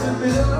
the middle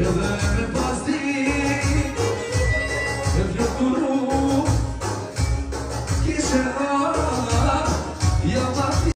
beleza.